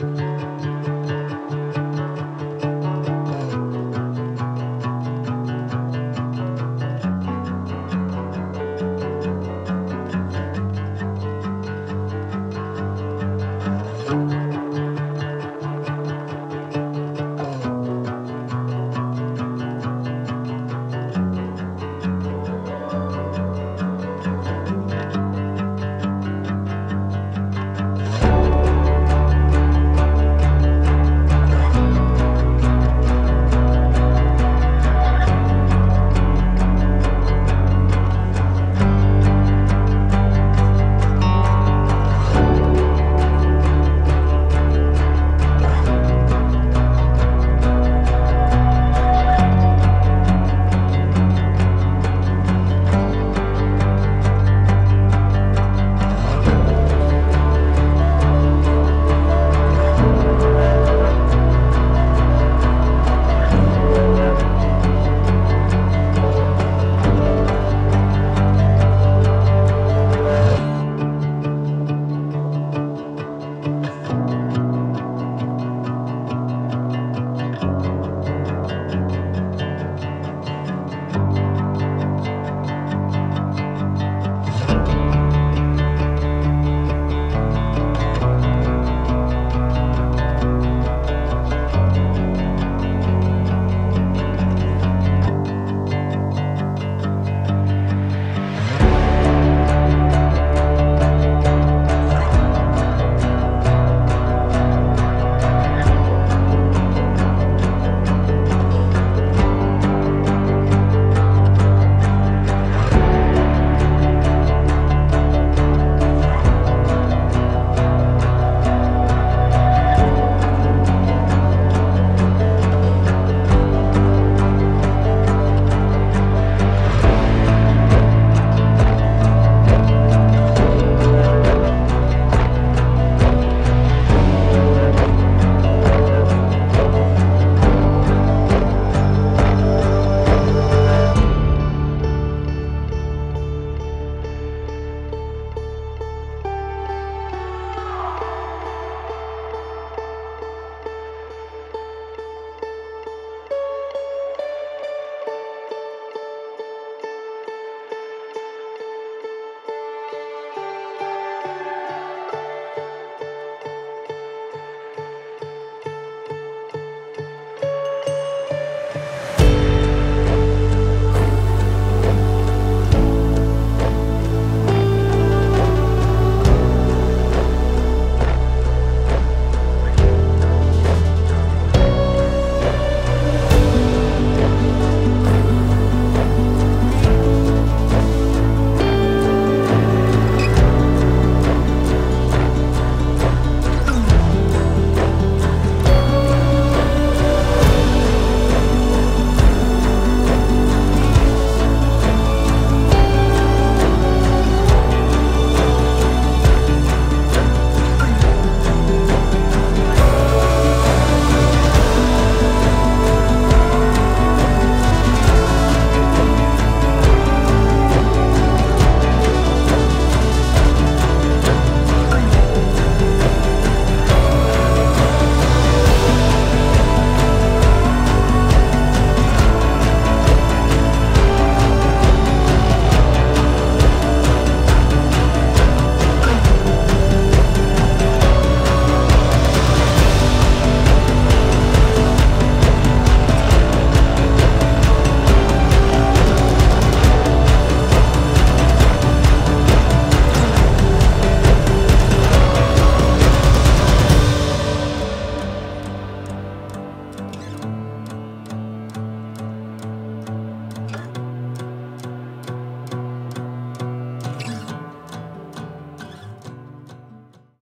うん。